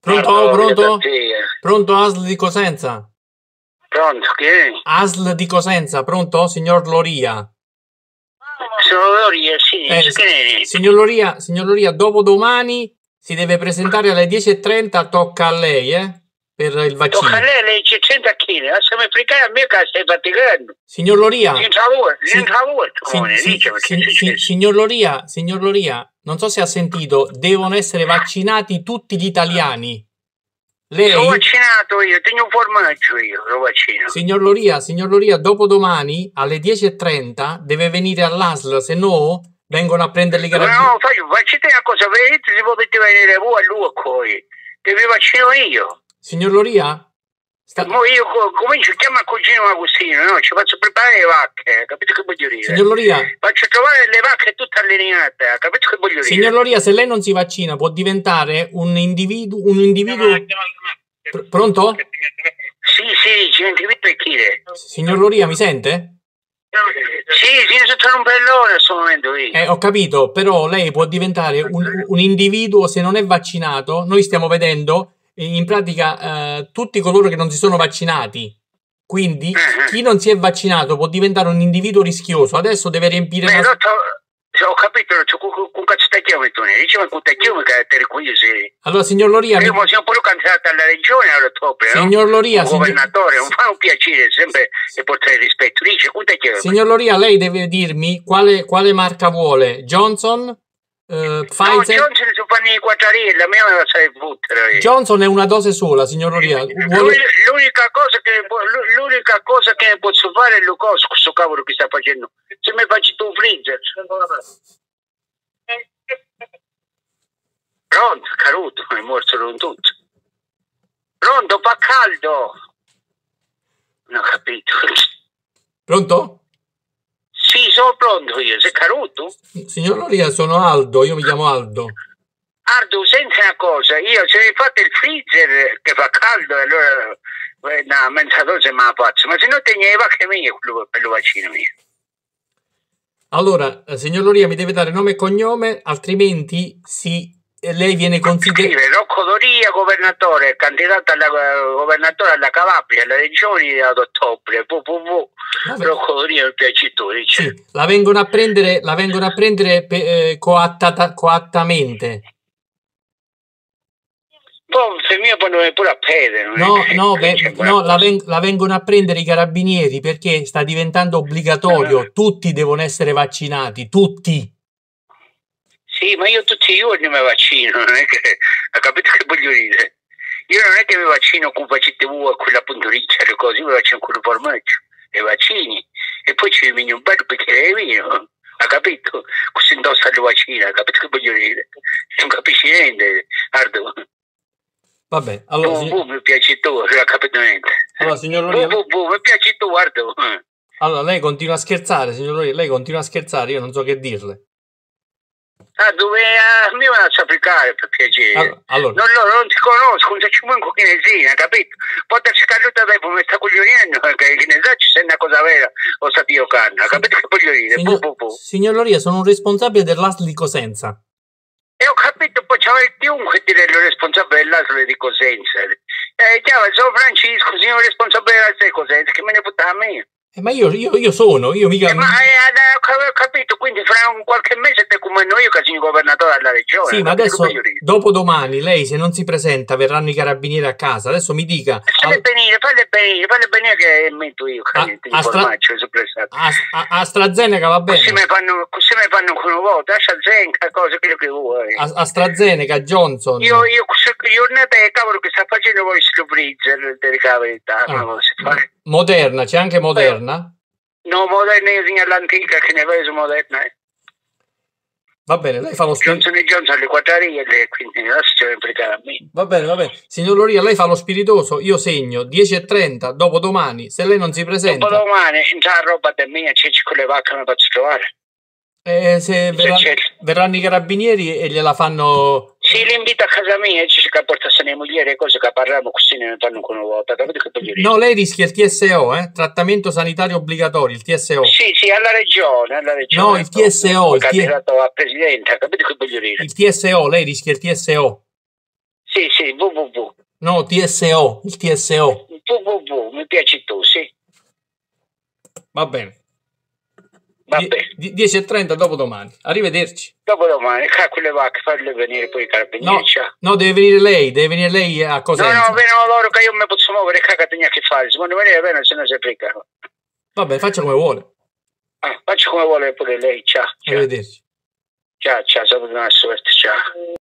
Pronto? Pronto? Pronto ASL di Cosenza? Pronto, chi è? ASL di Cosenza, pronto? Signor Loria? Sono Loria, sì, Eh, che Signor Loria, signor Loria, dopodomani si deve presentare alle 10.30, tocca a lei, eh? Per il vaccino. Tocca a lei, lei c'è 100 kg, lasciami applicare a me che stai faticando. Signor Loria, si- si- si- signor Loria, signor Loria, non so se ha sentito, devono essere vaccinati tutti gli italiani. Lei, Sono vaccinato io, tengo un formaggio io, lo vaccino. signor Loria, signor Loria, dopodomani alle 10.30 deve venire all'ASL, se no vengono a prendere i No, carabinieri. no, fai, vaccino una cosa, vedete se potete venire voi a lui poi, che vi vaccino io. Signor Loria? Sta- io co- comincio, chiama cugino Agostino, no? Ci faccio preparare le vacche, capito che voglio dire? Signor Loria, Faccio trovare le vacche tutte allineate, capito che voglio dire? signor Loria, se lei non si vaccina può diventare un individuo, un individuo... Pr- pronto? Sì, sì, ci individuo e chiede. Signor Loria, mi sente? Sì, sì, sono un bellone in questo momento io. Eh, ho capito, però lei può diventare un, un individuo se non è vaccinato. Noi stiamo vedendo in pratica eh, tutti coloro che non si sono vaccinati. Quindi chi non si è vaccinato può diventare un individuo rischioso. Adesso deve riempire Beh, una... no, ho capito, con, cazzo stai chiamando ma con te chiamo che te sì. Allora, signor Loria, mi- Io siamo pure candidato alla regione a ottobre, no? signor Loria, signor, governatore, non fa un piacere sempre e portare rispetto. Dice, con te chiamo. signor Loria, lei deve dirmi quale, quale marca vuole. Johnson, eh, No, Pfizer. Johnson si fanno i quadrelli, la mia me la sai fottere. Johnson è una dose sola, signor Loria. Vuole- L'uni- L'unica cosa, che, l'unica cosa che posso fare è lo coso, questo cavolo che sta facendo. Se mi faccio tu un freezer. Pronto, caruto, è morto non tutto. Pronto, fa caldo. Non ho capito. Pronto? Sì, sono pronto io, sei caruto? Signor Loria, sono Aldo, io mi chiamo Aldo. Ardo, senti una cosa, io se mi fate il freezer che fa caldo, allora eh, una mezza dose me la faccio, ma se no teneva che mia quello- per il vaccino mio. Allora, eh, signor Loria, mi deve dare nome e cognome, altrimenti si, eh, lei viene considerato... Scrive Rocco Doria, governatore, candidato alla governatore alla Calabria, alle regioni ad ottobre, www. Rocco Doria tu, dice. Sì, la vengono a prendere, la vengono a prendere pe- eh, coattata- coattamente. Poi se mio poi non pure a è No, no, quella no, la, cosa. ven- la vengono a prendere i carabinieri perché sta diventando obbligatorio. Tutti devono essere vaccinati, tutti. Sì, ma io tutti i giorni mi vaccino, non è che... Ha capito che voglio dire? Io non è che mi vaccino con facette voi, quella punturiccia, le cose, io mi vaccino con il formaggio, le vaccini, e poi ci mini un bello bicchiere di vino, ha capito? Così indossa le vaccine, ha capito che voglio dire? Non capisci niente, Ardo. Vabbè, allora, Bu, si- bu, mi piace tu, non ha capito niente. allora, signor Loria, bu, bu, mi piace tu, Ardo. allora, lei continua a scherzare, signor Loria, lei continua a scherzare, io non so che dirle. Ah, dove a me me la sa applicare per piacere. Allora, Non, no, non ti conosco, non ci manco che ne sia, capito? Poi ti scaduta dopo mi sta coglionendo, che, che ne sa se è una cosa vera o sta Dio canna, capito che voglio dire? Bu, signor, bu, bu. signor Loria, sono un responsabile dell'ASL di Cosenza. E ho capito, poi c'aveva chiunque dire il responsabile dell'asilo di Cosenza. Eh, chiama, sono Francesco, signor responsabile dell'asilo di Cosenza, che me ne puttana a me. Eh, ma io, io, io sono, io mica... Eh, ma eh, eh, ho capito, quindi fra un qualche mese te come io che sono governatore della regione. Sì, ma adesso, dire? dopodomani, lei se non si presenta, verranno i carabinieri a casa. Adesso mi dica, Falle a, venire, falle venire, falle venire che metto io, che ti a a- a- AstraZeneca va Così bene, mi fanno, così mi fanno con una volta, lascia zenca, cose quello che vuoi. A- AstraZeneca, Johnson. Io, io, queste giornate, cavolo, che sta facendo voi sul freezer, dico la verità, Ah. non lo si fa. Moderna, c'è anche Moderna. No, moderna io sono all'antica, che ne vedo moderna. eh. Va bene, lei fa lo spiritoso. Johnson Johnson alle quadrarile, quindi non si deve implicare a me. Va bene, va bene. Signor Loria, lei fa lo spiritoso, io segno 10.30, dopodomani, se lei non si presenta... Dopodomani, entra roba da mia, c'è con le vacche, mi faccio trovare. Eh, se verrà, verranno i carabinieri e gliela fanno... Sì, li invito a casa mia e dice che portasse le mogli e cose che parliamo così ne fanno con una volta. Che voglio dire? No, lei rischia il TSO, eh? Trattamento sanitario obbligatorio, il TSO. Sì, sì, alla regione, alla regione. No, il TSO. Il candidato a presidente, capite che voglio dire? Il TSO, lei rischia il TSO. Sì, sì, www. No, TSO, il TSO. www, mi piaci tu, sì. Va bene. Vabbè. 10.30 dopodomani. Arrivederci. Dopodomani, a quelle vacche, farle venire poi i carabinieri. No, no, deve venire lei, deve venire lei a Cosenza. No, no, vengono loro che io mi posso muovere, cagate che fare. Se non venire bene, se no si applicano. Vabbè, faccia come vuole. Ah, faccia come vuole pure lei, ciao. ciao. Arrivederci. Ciao, ciao, saluto una sorte, ciao.